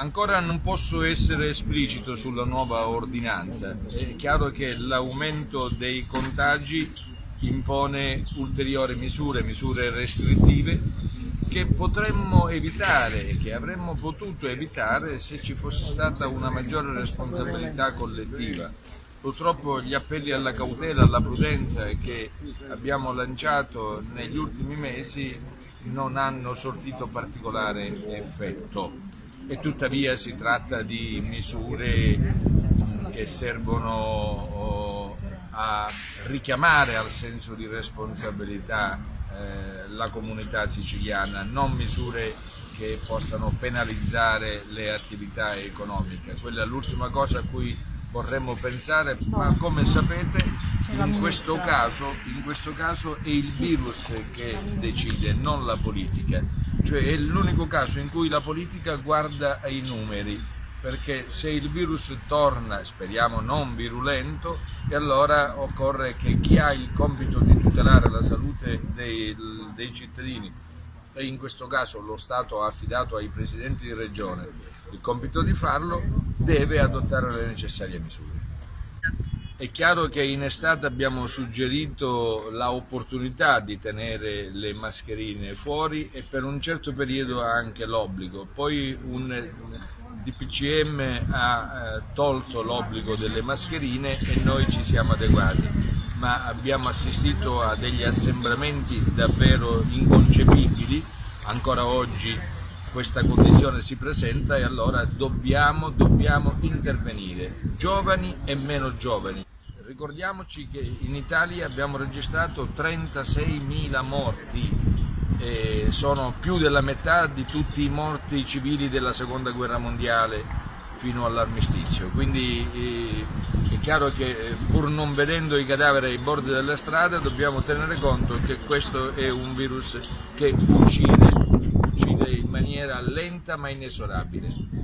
Ancora non posso essere esplicito sulla nuova ordinanza. È chiaro che l'aumento dei contagi impone ulteriori misure, misure restrittive che potremmo evitare e che avremmo potuto evitare se ci fosse stata una maggiore responsabilità collettiva. Purtroppo gli appelli alla cautela, alla prudenza che abbiamo lanciato negli ultimi mesi non hanno sortito particolare effetto e tuttavia si tratta di misure che servono oh, a richiamare al senso di responsabilità eh, la comunità siciliana, non misure che possano penalizzare le attività economiche. Quella è l'ultima cosa a cui vorremmo pensare, ma come sapete in questo, caso, in questo caso è il virus che decide, non la politica cioè è l'unico caso in cui la politica guarda ai numeri, perché se il virus torna, speriamo non virulento, e allora occorre che chi ha il compito di tutelare la salute dei, dei cittadini, e in questo caso lo Stato ha affidato ai presidenti di regione il compito di farlo, deve adottare le necessarie misure. È chiaro che in estate abbiamo suggerito l'opportunità di tenere le mascherine fuori e per un certo periodo anche l'obbligo. Poi un DPCM ha eh, tolto l'obbligo delle mascherine e noi ci siamo adeguati, ma abbiamo assistito a degli assembramenti davvero inconcepibili, ancora oggi questa condizione si presenta e allora dobbiamo, dobbiamo intervenire, giovani e meno giovani. Ricordiamoci che in Italia abbiamo registrato 36.000 morti, sono più della metà di tutti i morti civili della seconda guerra mondiale fino all'armistizio, quindi eh, è chiaro che eh, pur non vedendo i cadaveri ai bordi della strada dobbiamo tenere conto che questo è un virus che uccide in maniera lenta ma inesorabile.